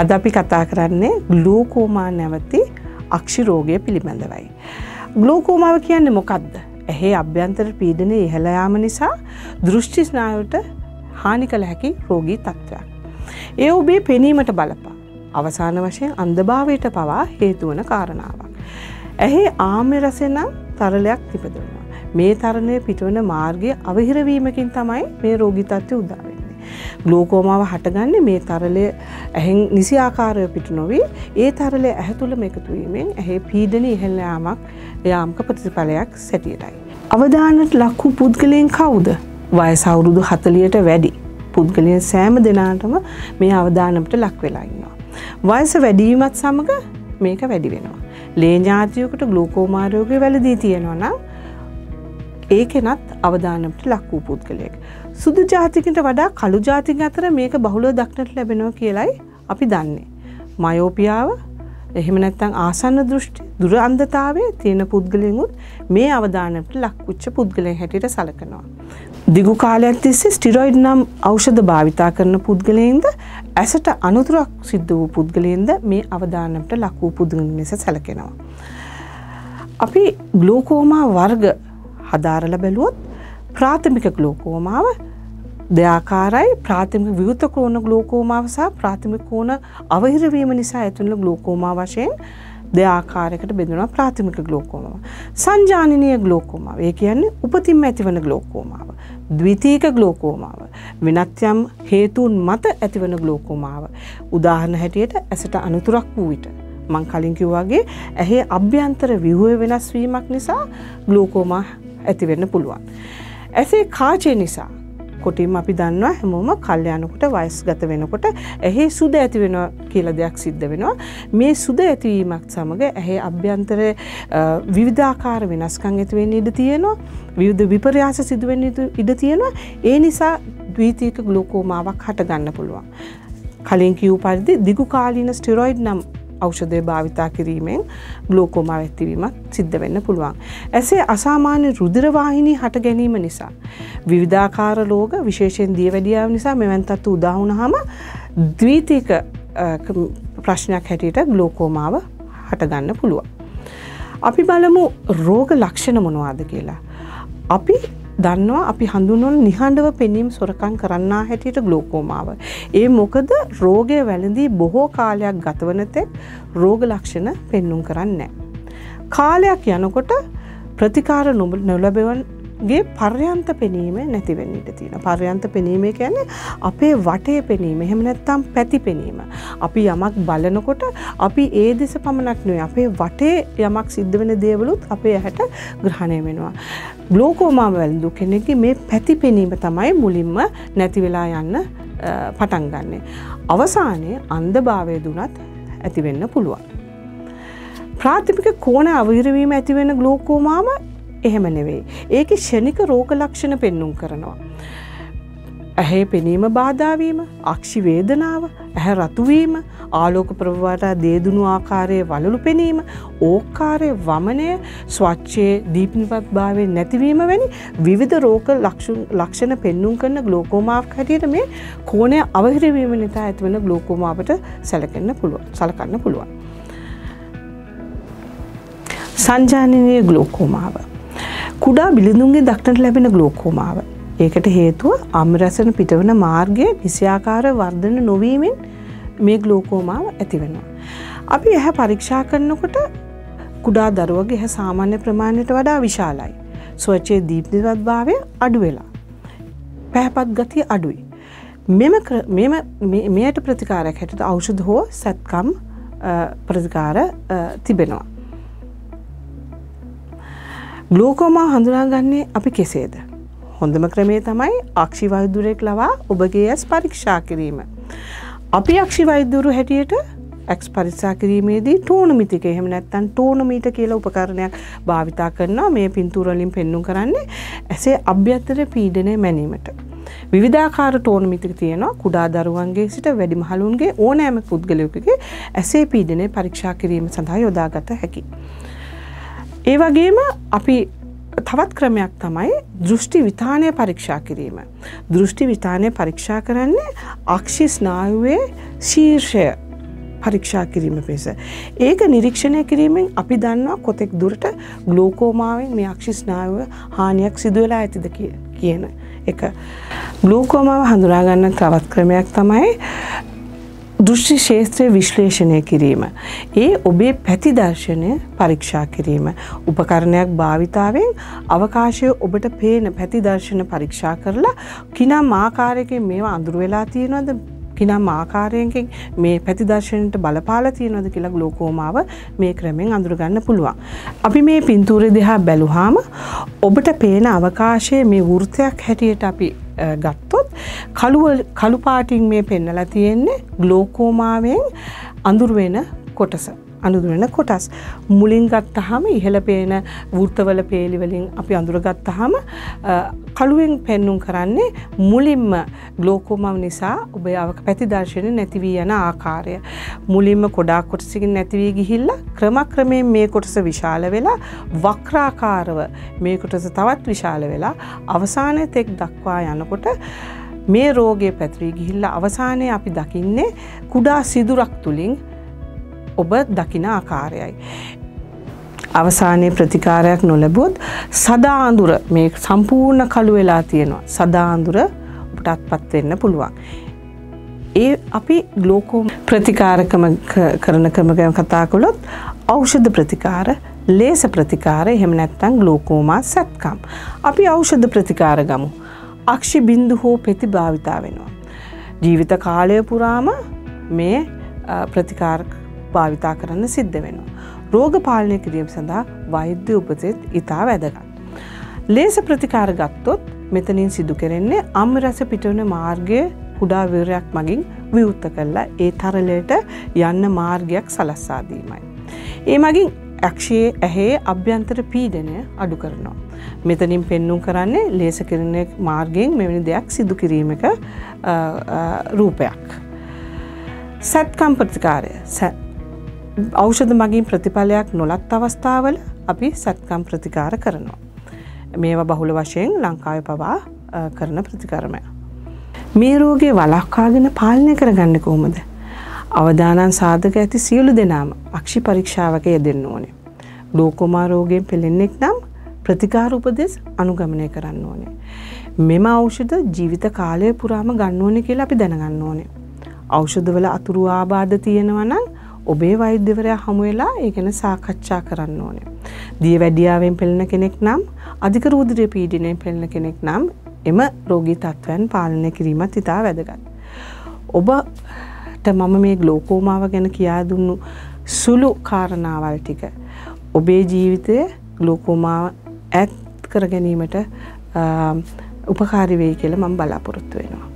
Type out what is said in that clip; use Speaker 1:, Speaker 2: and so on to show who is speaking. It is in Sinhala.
Speaker 1: අද අපි කතා කරන්නේ ගලූකෝමා නැවති අක්ෂි රෝගය පිළිබඳවයි. ගලූකෝමාව කියන්නේ මොකක්ද. ඇහේ අභ්‍යන්තර පීඩනය ඉහළයාම නිසා දෘෂ්ටි ස්නායුට හානි කළ හැකි රෝගී තත්ත්වයක්. ඒ ඔබේ පෙනීමට බලපා. අවසාන වශයෙන් අන්දභාවයට පවා හේතුවන කාරණාවක්. ඇහේ ආමය රසෙනම් තරලයක් තිපදවනවා. මේ තරණය පිටවන මාර්ගය අවහිරවීමකින් තමයි මේ රෝගිතත්වය උදාවෙන්නේ. ගලෝකෝමාව හටගන්නේ මේ තරලය ඇහෙන් නිසි ආකාරය පිට නොවී ඒ තරලය ඇහැතුළම එකතුවීමෙන් ඇහේ පීඩන ඉහෙල්ලයාමක් යාම්ක ප්‍රතිඵලයක් සැටියටයි. අවධානට ලක්වූ පුද්ගලයෙන් කවුද වයස අවුරුදු හතලියට වැඩි පුද්ගලයන් සෑම දෙනාටම මේ අවධානමට ලක් වෙලා ඉන්නවා. වයස වැඩීමත් සමඟ මේක වැඩි වෙනවා. ලේජාතියකට ගලෝකෝමාරයෝගය වැලදී තියෙනවා නම් ඒකෙනත් අවධානමට ලක් වූ පුද්ගලයෙක්. සුදු ජාතිකට වඩා කළු ජාතික අතර මේක බහුලව දක්නට ලැබෙනවා කියලයි අපි දන්නේ. මයෝපියාව එහෙම නැත්තං ආසන්න දෘෂ්ටි දුර අන්දතාවේ තියෙන පුද්ගලයමුත් මේ අවධානයට ලක්කුච්ච පුද්ගලය හැටියට සලකනවා. දිගු කාලයක් තිස්සේ ස්ටිරොයිඩ් නම් ඖෂධ භාවිතා කරන පුද්ගලයෙන්ද ඇසට අනුතුරක් සිද්ධ වූ පුද්ගලයෙන්ද මේ අවධානයට ලක්වූ පුදුගන් ලෙස සැලකෙනවා. අපි ගලෝකෝමා වර්ග හදාරල බැලුවොත් ප්‍රාථමික ගලෝකෝමාව දෙආකාරයි ප්‍රාථමික විවෘත කෝණ ගලෝකෝමාව සහ ප්‍රාථමික කෝණ අවහිරවීම නිසා ඇතුළු ගලෝකෝමා වශයෙන් දෙආකාරයකට බෙදෙනවා ප්‍රාථමික ගලෝකෝමාව. සංජානනය ගලෝකෝමාව ඒ කියන්නේ උපතින්ම ඇතිවන ගලෝකෝමාව. ද්විතීක ගලෝකෝමාව. වෙනත් යම් හේතුන් මත ඇතිවන ගලෝකෝමාව. උදාහරණ හැටියට ඇසට අනුතුරක් වූ විට. මං කලින් කිව්වාගේ ඇහේ අභ්‍යන්තර විහුව වෙනස් වීමක් නිසා ගලෝකෝමා ඇතිවෙන්න පුළුවන්. ඇසේ කාචය නිසා කොටින් අපි දන්නවා හැමෝම කල්්‍යයනකොට වයස් ගත වෙනකොට ඇහේ සුද ඇති වෙන කියල දෙයක් සිද්ධ වෙනවා. මේ සුද ඇතිවීමක් සමඟ ඇහේ අභ්‍යන්තර විවිධාකාර වෙනස්කං ඇතිවෙන්න ඉඩ තියෙනවා. විවිධ විපර්යාස සිදුවෙන් ඉඩ තියෙනවා. ඒ නිසා දීතීක ගලෝකෝමාවක් හට ගන්න පුළුවන්. කලින් කිව් පරිදි දිගු කාලීන ස්ටිරොයිඩ් නම් ඖෂධය භාවිතා කිරීමෙන් ගලෝකෝමා ඇතිවීමත් සිද්ධ වෙන්න පුළුවන්. ඇසේ අසාමාන්‍ය රුදිරවාහිනී හට ගැනීම නිසා. විවිධාකාර ලෝක විශේෂයෙන් දියවැඩියාව නිසා මෙවැන්තත්තු උදාහුණහම දවීතික ප්‍රශ්නයක් හැටියට ගලෝකෝමාව හටගන්න පුළුවන්. අපි බලමු රෝග ලක්ෂණ මොනවාද කියලා. අපි දන්නවා අපි හඳුන්වන නිහඬව පෙනීම් සොරකං කරන්නා හැටියට ගලෝකෝමාව. ඒ මොකද රෝගය වැළඳී බොහෝ කාලයක් ගතවනතෙක් රෝග ලක්ෂණ පෙන්නුම් කරන්නේ. කාලයක් යනකොට ප්‍රතිකාර නොලබවන් ගේ පර්යන්ත පෙනීම නැතිවෙන්න ඉට තියෙන පර්යන්ත පෙනීම කියන්නේ අපේ වටේ පෙනීම එහෙම නැත්තම් පැති පෙනීම. අපි යමක් බලනකොට අපි ඒ දෙස පමණක් නුවේ අපේ වටේ යමක් සිද්ධ වෙන දේවලුත් අපේ ඇහැට ග්‍රහණය වෙනවා. ග්ලෝකෝමාම වැල්දු කෙනෙකි මේ පැති පෙනීම තමයි මුලින්ම නැති වෙලා යන්න පටන් ගන්නේ. අවසානයේ අන්දභාවය දුනත් ඇතිවෙන්න පුළුවන්. ප්‍රාථමික කෝන අවහිරවීම ඇතිවෙන ගලෝකෝමාම එහෙම නෙවෙයි. ඒක ෂණික රෝග ලක්ෂණ පෙන්නුම් කරනවා. ඇහේ පෙනීම බාධාවීම, අක්ෂි වේදනාව, ඇහැ රතුවීම, ආලෝක ප්‍රවාහට දේදුණු ආකාරයේ වලලු පෙනීම, ඕක්කාරය වමනය, ස්වච්ඡයේ දීප්තිමත් භාවය නැතිවීම වැනි විවිධ රෝග ලක්ෂණ පෙන්නුම් කරන ග්ලෝකෝමාවක් හැටියට මේ කෝණය අවහිරවීම නිසා ඇතිවන ග්ලෝකෝමාවට සැලකන්න පුළුවන්. සලකන්න පුළුවන්. සංජානනය ග්ලෝකෝමාව. කුඩා බිලිඳුන්ගේ දක්නට ලැබෙන ගලෝකෝමාව. ඒකට හේතුව අම්රැසන පිටවන මාර්ගය නිසියාකාර වර්ධන නොවීමෙන් මේ ගලෝකෝමාව ඇතිවෙනවා. අපි ඇහැ පරීක්ෂා කරනකොට කුඩා දරුවගේ හැ සාමාන්‍ය ප්‍රමාණයට වඩා විශාලයි. ස්වච්චයේ දීප්තිවත් භාවය අඩු වෙලා. පැහැපත් ගතිය අඩුයි. මෙම මෙයට ප්‍රතිකාරයක් හැටට ඖෂධ හෝ සැත්කම් ප්‍රතිකාර තිබෙනවා. ගලෝකෝමා හඳුනාගන්නේ අපි කෙසේද. හොඳම ක්‍රමේ තමයි අක්ෂි වෛදුරෙක් ලවා ඔබගේ ඇස් පරීක්ෂා කිරීම. අපි අක්ෂි වෛද්‍යුරු හැටියට ඇක්ස් පරික්ෂා කිරීමේදී ටෝනමිතික එහෙම නැත්තන් ටෝනමීට කියලා උපකරණයක් භාවිතා කරනවා මේ පින්තුරලින් පෙන්නුම් කරන්නේ ඇසේ අභ්‍යත්තර පීඩනය මැනීමට. විධාකාර ටෝනමිතික තියෙනවා කුඩා දරුවන්ගේ සිට වැඩිමහලුන්ගේ ඕනෑම පුද්ගලයකගේ ඇසේ පීඩනය පරීක්ෂා කිරීම සඳහා යොදාගත හැකි. ඒ වගේම අපි තවත් ක්‍රමයක් තමයි දෘෂ්ටි විතානය පරීක්ෂා කිරීම. දෘෂ්ටි විතානය පරීක්ෂා කරන්නේ අක්ෂි ස්නායුවේ ශීර්ෂය පරීක්ෂා කිරීම පිස. ඒක නිරීක්ෂණය කිරීමෙන් අපි දන්නවා කොතෙක් දුරට ගලෝකෝමාවෙන් මේ අක්ෂිස්නාව හානියක් සිදුවෙලා ඇතිද කියන එක. ගලෝකෝමාව හඳුනාගන්න තවත් ක්‍රමයක් තමයි දෘෂ්ටි ශේත්‍රය විශ්ලේෂණය කිරීම. ඒ ඔබේ පැතිදර්ශනය පරීක්ෂා කිරීම. උපකරණයක් භාවිතාවෙන් අවකාශය ඔබට පේන පැතිදර්ශන පරීක්ෂා කරලා කිනම් ආකාරයකින් මේවා අඳුර වෙලා තියෙනවද කිනම් ආකාරයකින් මේ පැතිදර්ශනයට බලපාල තියෙනවද කියලා ගලෝකෝමාව මේ ක්‍රමෙන් අඳුරගන්න පුළුවන්. අපි මේ පින්තූරය දෙහා බැලුහාම ඔබට පේන අවකාශය මේ වෘතයක් හැටියට අපි ගත්තොත් කළු පාටින් මේ පෙන්නලා තියෙන්නේ ගලෝකෝමාවෙන් අඳුරවෙන කොටස. අනුදුරන කොටස්. මුලින් ගත්තහම ඉහළ පේන වෘත්තවල පේලිවලින් අපි අඳුරගත්තහම කළුවෙන් පෙන්නුම් කරන්නේ මුලින්ම ගලෝකෝමම් නිසා ඔබේ අවක පැතිදර්ශනය නැතිවී යන ආකාරය. මුලින්ම කොඩා කොටසිකින් නැතිවී ගිහිල්ල ක්‍රමක්‍රමයෙන් මේ කොටස විශාල වෙලා වක්‍රාකාරව මේ කොටස තවත් විශාල වෙලා අවසානය තෙක් දක්වා යනකොට මේ රෝගය පැත්‍රී ගිහිල්ල අවසානය අපි දකින්නේ කුඩා සිදුරක් තුළින් ඔබ දකින ආකාරයයි. අවසානයේ ප්‍රතිකාරයක් නොලැබුවොත් සදාාඳුර මේ සම්පූර්ණ කළු වෙලා තියෙනවා සදාාඳුර ඔබට අත්පත් වෙන්න පුළුවන්. ඒ අපි ගලෝකෝ ප්‍රතිකාරකම කරන ක්‍රමගම කතා කොළොත් ඖෂධ ප්‍රතිකාර ලේස ප්‍රතිකාර එහෙම නැත්තං ගලෝකෝමා සැත්කම්. අපි ඖෂධ ප්‍රතිකාර ගමු. අක්ෂි බින්දු හෝ පෙති භාවිතා වෙනවා. ජීවිත කාලය පුරාම මේ ප්‍රතිකාරක භාවිතා කරන්න සිද්ධ වෙනවා. රෝග පාලනය කිරීම සඳහා වෛද්‍ය උපසෙත් ඉතා වැදගත්. ලේස ප්‍රතිකාර ගත්තොත් මෙතනින් සිදු කෙරෙන්නේ අම්ම රැස පිටවන මාර්ගය කුඩා විවරයක් මගින් විවෘත්ත කරලා ඒ තරලයට යන්න මාර්ගයක් සලස්සාදීමයි. ඒ මගින් ඇක්ෂයේ ඇහේ අභ්‍යන්තර පීඩනය අඩු කරනවා. මෙතනින් පෙන්නුම් කරන්නේ ලේස කරන මාර්ගයෙන් මෙවැනි දෙයක් සිදු කිරීමක රූපයක්. සැත්කම් ප්‍රතිකාරය ඖෂධ මගින් ප්‍රතිඵලයක් නොලත් අවස්ථාවල අපි සැත්කම් ප්‍රතිකාර කරනවා. මේවා බහුල වශයෙන් ලංකාව පවා කරන ප්‍රතිකරමය. මේ රෝගේ වලක්කාගෙන පාලනය කරගන්න කොහොමද. අවදානන් සාධක ඇති සියලු දෙනාම අක්ෂි පරීක්ෂාවක යෙදෙන්න ඕනේ. ලෝකොමා රෝගයෙන් පෙළෙන්නෙක් නම් ප්‍රතිකාර උපදෙස් අනුගමනය කරන්න ඕනේ. මෙම ඖෂධ ජීවිත කාලය පුරාම ගන්න ඕනේ කියලා අපි දැනගන්න ඕනේ. ඖෂධවල අතුරු ආබාධ තියෙනවා නම් ඔබේ වෛද්‍යවරයා හමු වෙලා ඒ ගැන සාකච්ඡා කරන්න ඕනේ. දිය වැඩියාවෙන් පෙළෙන කෙනෙක් නම් අධික රෝදිරය පීඩනයෙන් පෙළෙන කෙනෙක් නම් එම රෝගී තත්ත්වයන් පාලනය කිරීමත් ඉතා වැදගත්. ඔබට මම මේ ගලෝකෝමාව ගැන කියා දුන්නු සුළු කාරණාවල් ටික ඔබේ ජීවිතය ගලෝකෝමාව ඇත් කර ගැනීමට උපකාරි වෙයි කියලා මම බලාපොරොත්තු වෙනවා.